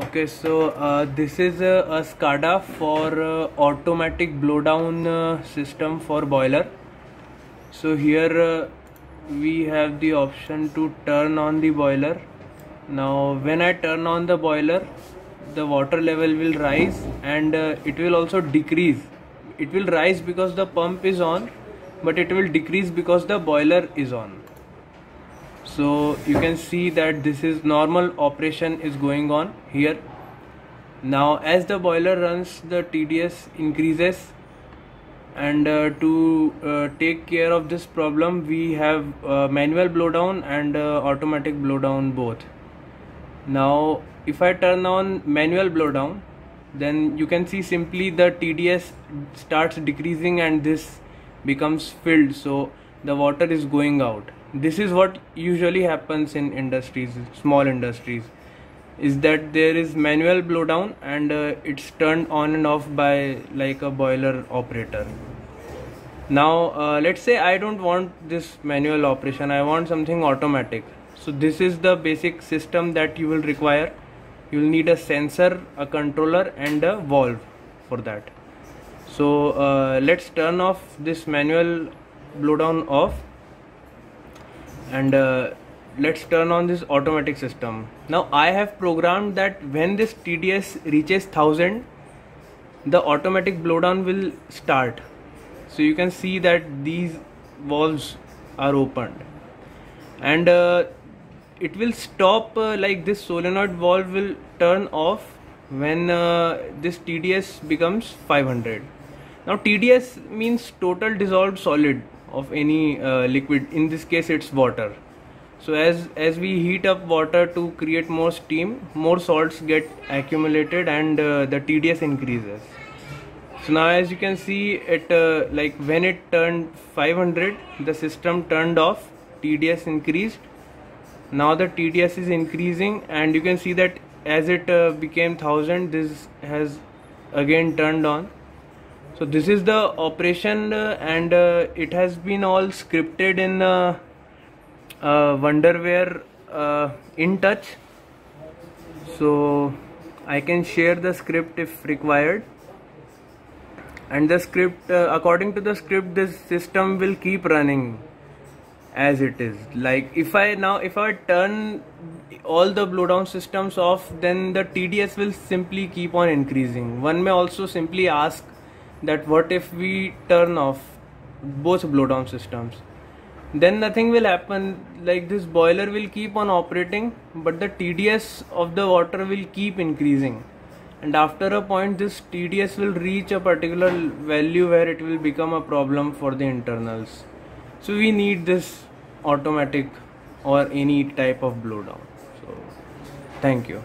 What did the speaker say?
Okay, so uh, this is a, a SCADA for uh, automatic blowdown uh, system for boiler. So here uh, we have the option to turn on the boiler. Now when I turn on the boiler, the water level will rise and uh, it will also decrease. It will rise because the pump is on, but it will decrease because the boiler is on so you can see that this is normal operation is going on here. Now as the boiler runs the TDS increases. And uh, to uh, take care of this problem we have uh, manual blowdown and uh, automatic blowdown both. Now if I turn on manual blowdown then you can see simply the TDS starts decreasing and this becomes filled. So the water is going out. This is what usually happens in industries small industries is that there is manual blowdown and uh, it's turned on and off by like a boiler operator. Now uh, let's say i don't want this manual operation i want something automatic. So this is the basic system that you will require. You will need a sensor a controller and a valve for that. So uh, let's turn off this manual blowdown off. And uh, let's turn on this automatic system. Now I have programmed that when this TDS reaches 1000 the automatic blowdown will start. So you can see that these valves are opened. And uh, it will stop uh, like this solenoid valve will turn off when uh, this TDS becomes 500 now TDS means total dissolved solid of any uh, liquid. In this case it's water. So as as we heat up water to create more steam more salts get accumulated and uh, the TDS increases. So now as you can see it uh, like when it turned 500 the system turned off TDS increased. Now the TDS is increasing and you can see that as it uh, became 1000 this has again turned on so this is the operation uh, and uh, it has been all scripted in uh, uh wonderware uh, InTouch so I can share the script if required. And the script uh, according to the script this system will keep running as it is. Like if I now if I turn all the blowdown systems off then the TDS will simply keep on increasing. One may also simply ask that what if we turn off both blowdown systems? Then nothing will happen. Like this boiler will keep on operating but the TDS of the water will keep increasing. And after a point this TDS will reach a particular value where it will become a problem for the internals. So we need this automatic or any type of blowdown so thank you